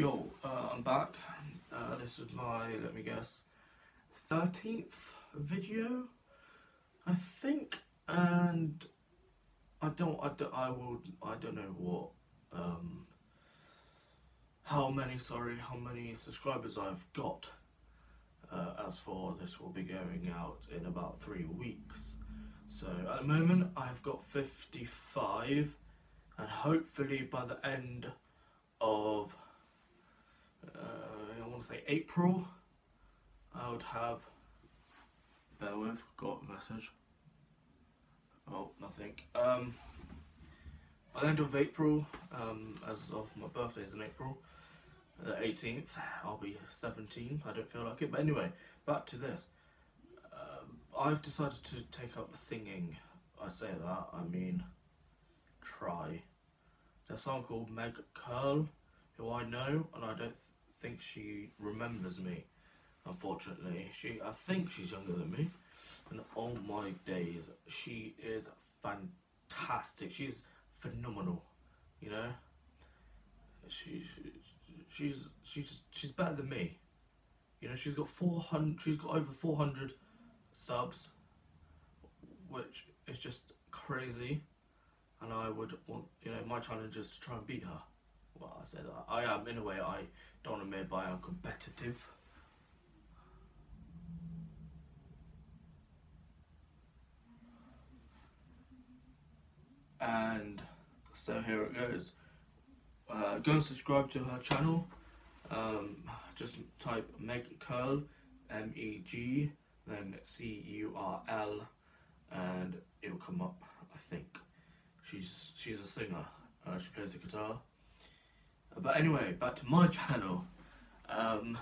Yo, uh, I'm back. Uh, this is my, let me guess, 13th video, I think. And I don't, I don't, I will, I don't know what, um, how many, sorry, how many subscribers I've got. Uh, as for this will be going out in about three weeks. So at the moment I've got 55 and hopefully by the end of uh, I want to say April I would have bear with got a message. Oh nothing. Um, by the end of April um, as of my birthday is in April the 18th I'll be 17 I don't feel like it but anyway back to this. Um, I've decided to take up singing I say that I mean try. There's song called Meg Curl who I know and I don't think she remembers me unfortunately. She I think she's younger than me. And oh my days she is fantastic. She's phenomenal you know? She, she she's she's she's better than me. You know, she's got 400 she's got over 400 subs which is just crazy. And I would want you know my challenge is to try and beat her. Well, I say that I am in a way. I don't admit, but I am competitive. And so here it goes uh, go and subscribe to her channel. Um, just type Meg Curl, M E G, then C U R L, and it'll come up. I think she's she's a singer. Uh, she plays the guitar. But anyway, back to my channel. Um,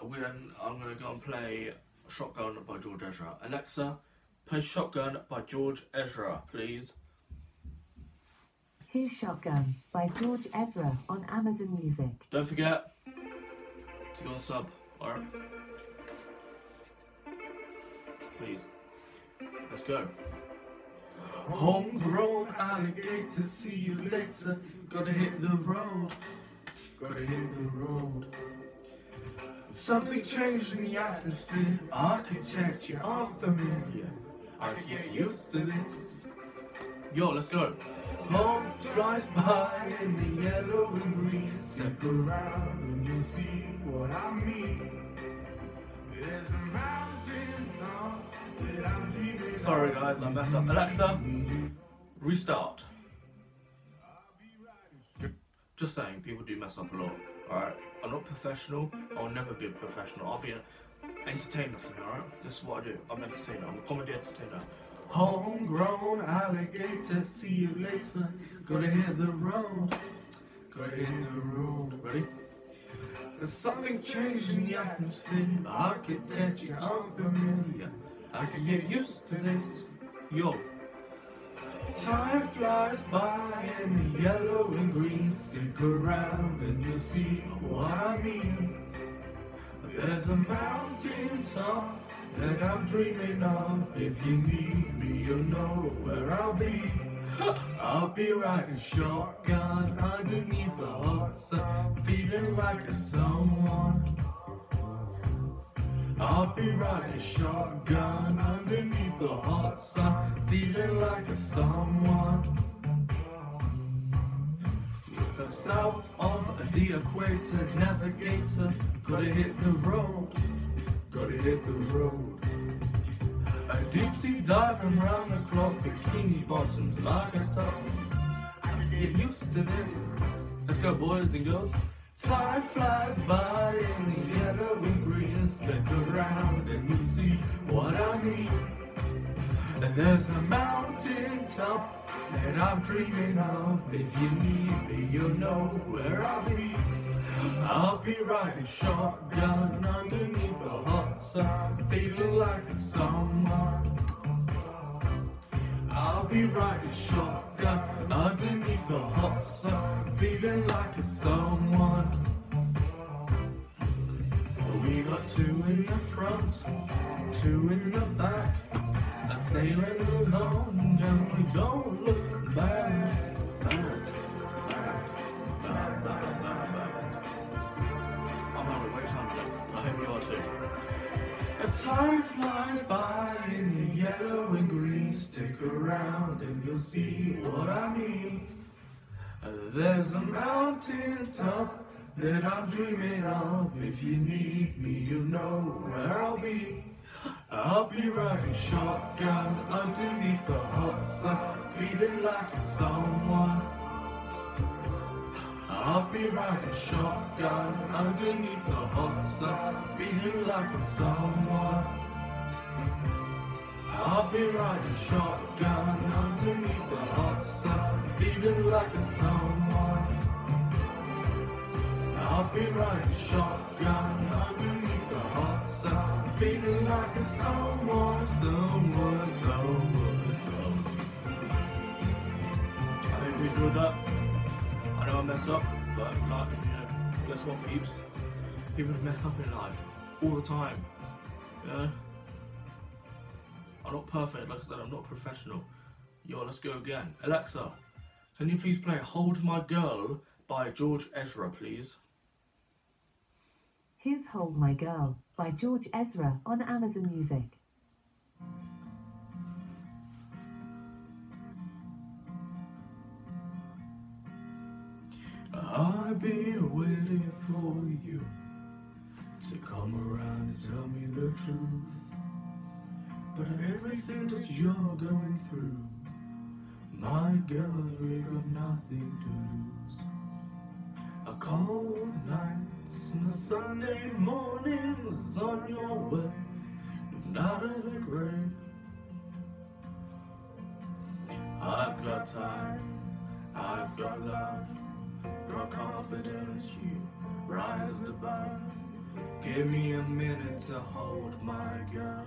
when I'm gonna go and play Shotgun by George Ezra. Alexa, play Shotgun by George Ezra, please. Here's Shotgun by George Ezra on Amazon Music. Don't forget to go and sub, alright? Please. Let's go. Homegrown alligator, see you later. Gotta hit the road. Gotta hit the road. Something changed in the atmosphere. Architecture are familiar. I get used to this. Yo, let's go. Home flies by in the yellow and green. Step around and you'll see what I mean. There's a mountain top that I'm dreaming Sorry guys, I messed up. Alexa, restart. Just saying, people do mess up a lot. Alright, I'm not professional. I'll never be a professional. I'll be an entertainer for me, alright? This is what I do. I'm an entertainer. I'm a comedy entertainer. Homegrown alligator, see you later. Gotta hit the road, gotta hit the road. Ready? There's something changed in the atmosphere. Architecture unfamiliar. I can get used to this. Yo. Time flies by in the yellow and green. Stick around and you'll see what I mean. There's a mountain top that I'm dreaming of. If you need me, you'll know where I'll be. I'll be riding shotgun underneath the hot sun, feeling like a someone. Be riding shotgun underneath the hot sun, feeling like a someone. South of the equator, navigator, gotta hit the road gotta hit the road. A deep sea diving round the clock, bikini bottoms, lager tops. I can get used to this. Let's go, boys and girls. Time flies by in the yellow and green. Stick around and you'll see what I mean. And there's a mountain top that I'm dreaming of. If you need me, you'll know where I'll be. I'll be riding shotgun underneath the hot sun, feeling like a someone. I'll be riding shotgun underneath the hot sun, feeling like a someone. We got two in the front, two in the back, sailing along and we don't look back. Time flies by around and you'll see what I mean. There's a mountain top that I'm dreaming of. If you need me, you know where I'll be. I'll be riding shotgun underneath the hot sun, feeling like someone. I'll be riding shotgun underneath the hot sun, feeling like someone. I'll be riding shotgun underneath the hot sun, feeling like a someone. I'll be riding shotgun underneath the hot sun, feeling like a someone, someone, someone, someone. I think we do that. I know I messed up, but like, you know, guess what, peeps? People mess up in life all the time. You know? I'm not perfect, like I said, I'm not professional. Yo, let's go again. Alexa, can you please play Hold My Girl by George Ezra, please? Here's Hold My Girl by George Ezra on Amazon Music. I've been waiting for you to come around and tell me the truth. But everything that you're going through, my girl, we got nothing to lose. A cold nights and a Sunday mornings on your way, and out of the grave. I've got time, I've got love. Got confidence, you rise above. Give me a minute to hold my girl.